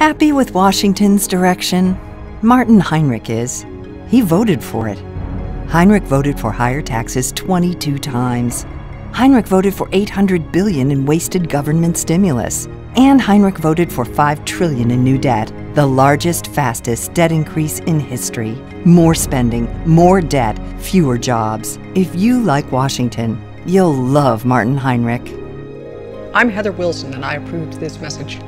Happy with Washington's direction? Martin Heinrich is. He voted for it. Heinrich voted for higher taxes 22 times. Heinrich voted for 800 billion in wasted government stimulus. And Heinrich voted for 5 trillion in new debt, the largest, fastest debt increase in history. More spending, more debt, fewer jobs. If you like Washington, you'll love Martin Heinrich. I'm Heather Wilson, and I approved this message.